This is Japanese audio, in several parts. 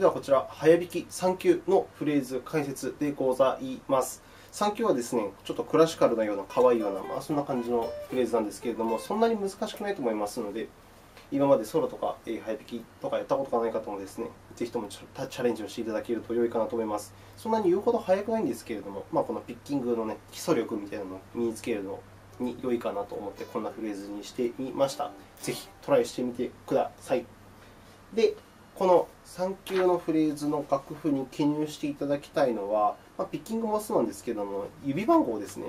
それではこちら、早弾き3級のフレーズ解説でございます。3級はですね、ちょっとクラシカルなような、可愛いような、まあ、そんな感じのフレーズなんですけれども、そんなに難しくないと思いますので、今までソロとか早弾きとかやったことがない方もですね、ぜひともチャレンジをしていただけると良いかなと思います。そんなに言うほど速くないんですけれども、まあ、このピッキングの、ね、基礎力みたいなのを身につけるのに良いかなと思って、こんなフレーズにしてみました。ぜひトライしてみてください。で、この3級のフレーズの楽譜に記入していただきたいのは、まあ、ピッキングもそうなんですけれども、指番号ですね。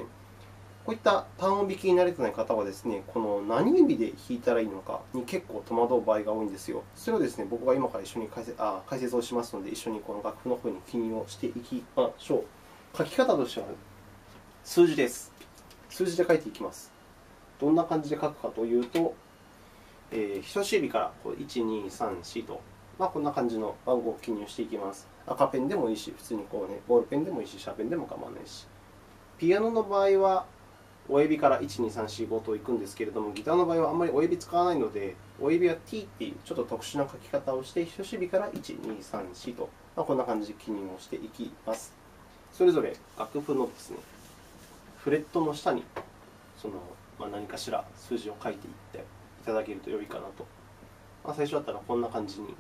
こういった単音弾きに慣れてない方はですね、この何指で弾いたらいいのかに結構戸惑う場合が多いんですよ。それをですね、僕が今から一緒に解説あ解説をしますので、一緒にこの楽譜の方に記入をしていきましょう。書き方としては数字です。数字で書いていきます。どんな感じで書くかというと、えー、人差し指から1、2、3、4と、まあ、こんな感じの番号を記入していきます。赤ペンでもいいし、普通にこう、ね、ボールペンでもいいし、シャーペンでも構わないし。ピアノの場合は、親指から1、2、3、4、5といくんですけれども、ギターの場合はあんまり親指使わないので、親指は T っていうちょっと特殊な書き方をして、人差し指から1、2、3、4と、まあ、こんな感じで記入をしていきます。それぞれ楽譜のですね、フレットの下にその、まあ、何かしら数字を書いていっていただけると良いかなと。まあ、最初だったらこんな感じに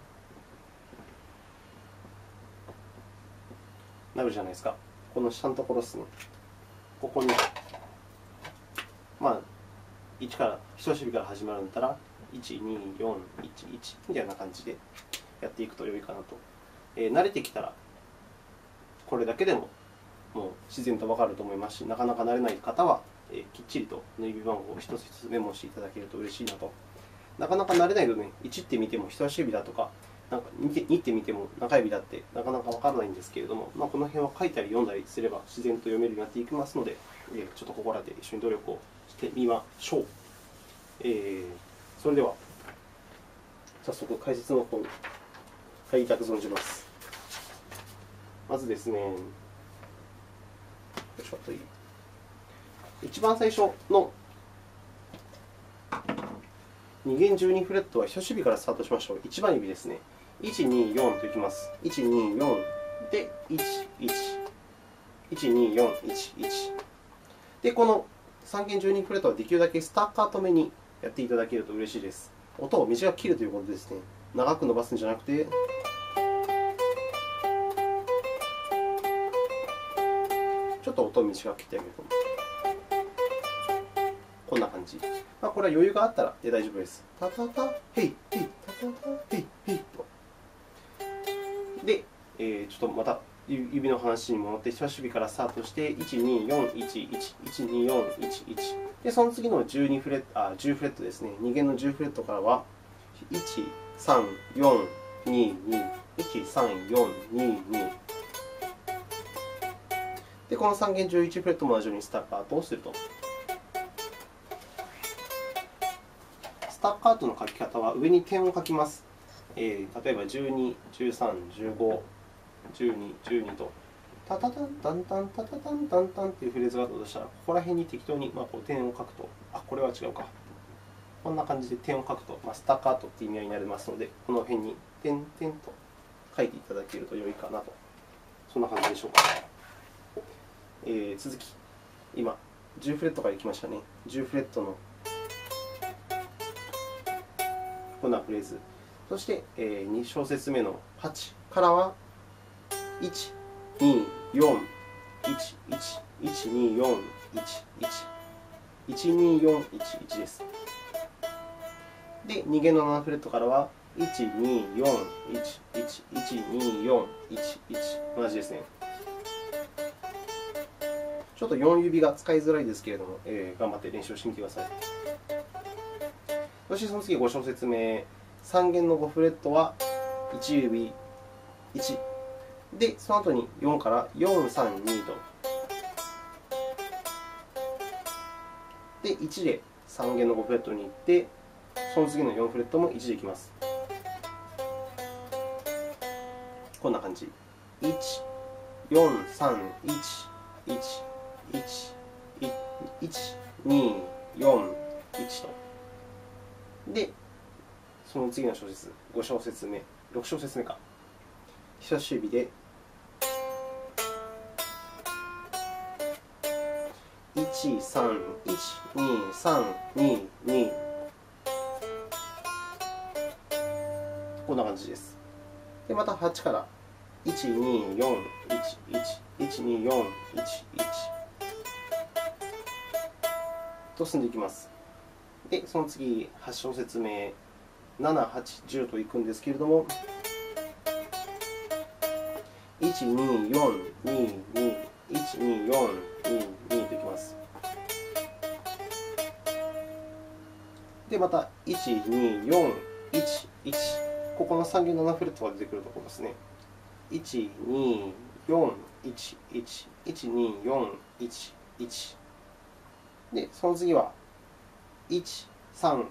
なるじゃないですか。この下のところですね。ここにまあ、1から、人差し指から始まるんだったら、1、2、4、1、1みたいな感じでやっていくと良いかなと。えー、慣れてきたら、これだけでももう自然とわかると思いますし、なかなか慣れない方は、えー、きっちりと縫い指番号を一つ一つメモしていただけると嬉しいなと。なかなか慣れないとね、1って見ても人差し指だとか、なんか 2, 2って見ても中指だってなかなかわからないんですけれども、まあ、この辺は書いたり読んだりすれば自然と読めるようになっていきますので、えー、ちょっとここらで一緒に努力をしてみましょう。えー、それでは、早速解説の方に入りたく存じます。まずですね、ちょっといい。一番最初の2弦12フレットは人差し指からスタートしましょう。1番指ですね。1、2、4といきます。1、2、4で、1、1。1、2、4、1、1。で、この3弦12フレットはできるだけスタッカート目にやっていただけると嬉しいです。音を短く切るということですね。長く伸ばすんじゃなくて、ちょっと音を短く切ってあげると。こんな感じ。まあ、これは余裕があったらで大丈夫です。タタタ、ヘイ、ヘイ、タタタ、ヘイ、ヘイと。で、えー、ちょっとまた指の話に戻って、人差し指からスタートして、1、2、4、1、1、1、2、4、1、1。で、その次の12フレットあ10フレットですね。2弦の10フレットからは、1、3、4、2、2、1、3、4、2、2。で、この3弦11フレットも同じようにスタッカートをすると。スタッカートの書き方は上に点を書きます。えー、例えば12、13、15。12、12と、タタタン、タンタン、タタタン、タンタンというフレーズがあったとしたら、ここら辺に適当に、まあ、こう点を書くと、あ、これは違うか。こんな感じで点を書くと、まあ、スタッカートという意味合いになりますので、この辺に点々と書いていただけると良いかなと。そんな感じでしょうか。えー、続き、今、10フレットからいきましたね。10フレットのこんなフレーズ。そして、えー、2小節目の8からは、1、2、4、1、1、1、2、4、1、1、1、2、4、1、1です。で、2弦の7フレットからは、1、2、4、1、1、1、2、4、1、1、同じですね。ちょっと4指が使いづらいですけれども、えー、頑張って練習してみてください。そしてその次、5小節目、3弦の5フレットは、1指、1、で、その後に4から4、3、2と。で、1で3弦の5フレットに行って、その次の4フレットも1でいきます。こんな感じ。1、4、3、1、1、1、1、2、4、1と。で、その次の小節、5小節目、6小節目か。人差し指で1、3、1、2、3、2、2こんな感じです。で、また8から1、2、4、1、1、1、2、4、1、1と進んでいきます。で、その次、発祥説明7、8、10といくんですけれども、1、2、4、2、2、1、2、4、2、2といきます。で、また、1、2、4、1、1。ここの3弦7フレットが出てくるところですね。1、2、4、1、1、1、2、4、1、1。で、その次は、1、3、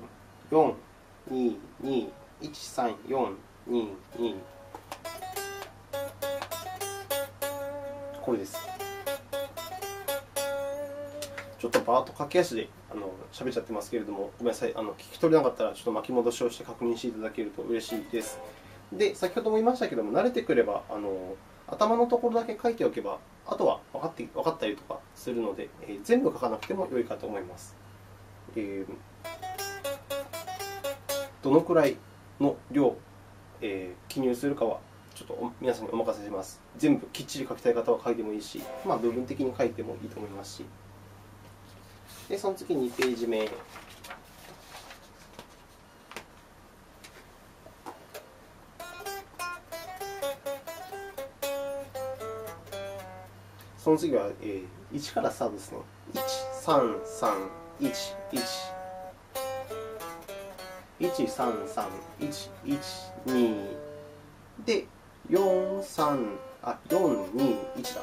4、2、2、1、3、4、2、2。これです。ちょっとバーッと駆け足であの喋っちゃってますけれども、ごめんなさい、あの聞き取れなかったら、ちょっと巻き戻しをして確認していただけると嬉しいです。で、先ほども言いましたけれども、慣れてくれば、あの頭のところだけ書いておけば、あとは分かって分かったりとかするので、えー、全部書かなくても良いかと思います。えー、どのくらいの量、えー、記入するかは、ちょっと皆さんにお任せします。全部きっちり書きたい方は書いてもいいし、まあ、部分的に書いてもいいと思いますし。で、その次2ページ目。その次は、えー、1からスタートですね。1、3、3、1、1。13311で43あ421だ。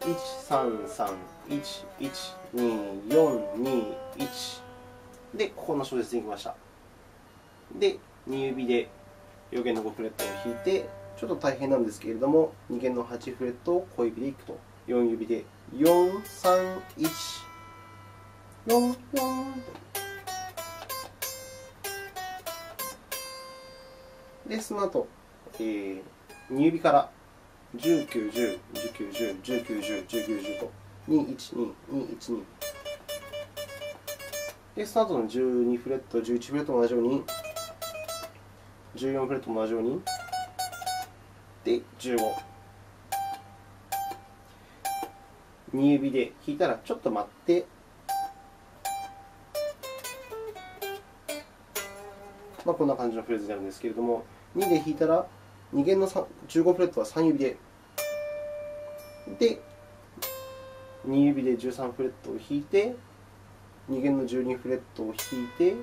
133112421でここの小説に来ました。で2指で4弦の5フレットを弾いてちょっと大変なんですけれども2弦の8フレットを小指でいくと。4指で43144で、その後、えー、2指から19、10、19、10、19、10、19、10と、2、1、2、2、1、2。で、スタートの12フレット、11フレットも同じように、14フレットも同じように、で、15。2指で弾いたら、ちょっと待って、まあ、こんな感じのフレーズになるんですけれども、2で弾いたら、2弦の15フレットは3指で、で、2指で13フレットを弾いて、2弦の12フレットを弾いて、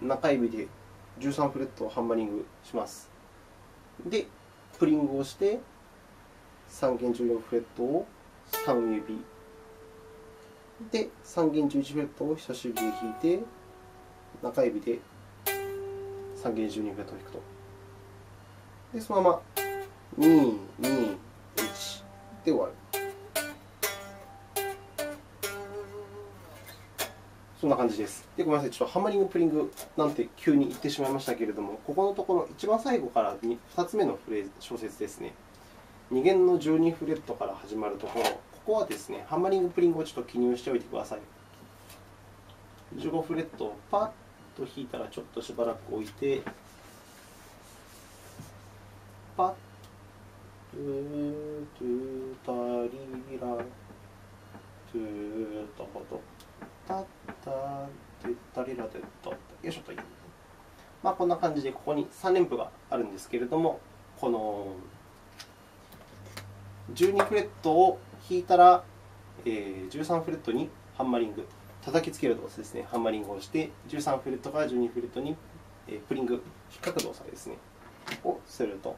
中指で13フレットをハンマリングします。で、プリングをして、3弦14フレットを3指。で、3弦11フレットを人差し指で弾いて、中指で3弦12フレットを弾くと。で、そのまま2、2、1で終わる。そんな感じです。で、ごめんなさい。ちょっとハマリング、プリングなんて急に言ってしまいましたけれども、ここのところ、一番最後から 2, 2つ目のフレーズ小説ですね。2弦の12フレットから始まるところ、ここはですね、ハマリング、プリングをちょっと記入しておいてください。15フレットをパッと弾いたら、ちょっとしばらく置いて、パトゥトゥタリラトゥタホトタッタトゥタリラトゥトよいしょというまあこんな感じでここに3連符があるんですけれどもこの12フレットを弾いたら、えー、13フレットにハンマリング叩きつける動作ですねハンマリングをして13フレットから12フレットに、えー、プリング引っかく動作ですねをすると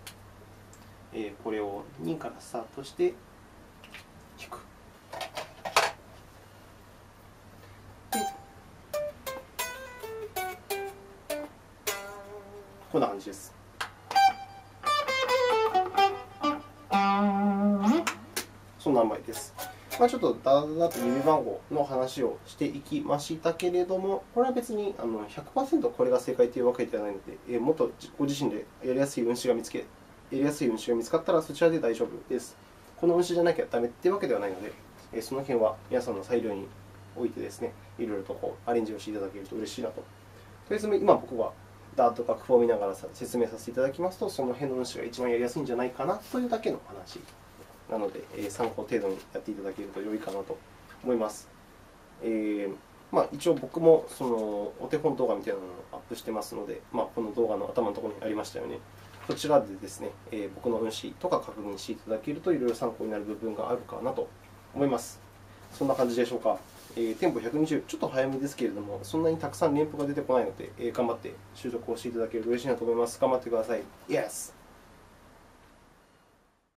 えこれを2からスタートして引く。こんな感じです。そんな甘いです。まあ、ちょっとだだだと指番号の話をしていきましたけれども、これは別にあの100%これが正解というわけではないので、えもっとご自身でやりやすい運指が見つけやりやすい運指が見つかったらそちらで大丈夫です。この運指じゃなきゃダメっていうわけではないので、えその辺は皆さんの裁量においてですね、いろいろとこうアレンジをしていただけると嬉しいなと。とりあえず今僕はダート楽譜を見ながら説明させていただきますと、その辺の運指が一番やりやすいんじゃないかなというだけの話なので、え参考程度にやっていただけると良いかなと思います。えーまあ、一応僕もそのお手本動画みたいなのをアップしてますので、まあ、この動画の頭のところにありましたよね。こちらでですね、えー僕の運指とか確認していただけるといろいろ参考になる部分があるかなと思います。そんな感じでしょうか。えー、テンポ120、ちょっと早めですけれども、そんなにたくさん連符が出てこないので、えー頑張って習得をしていただけると嬉しいなと思います。頑張ってください。Yes!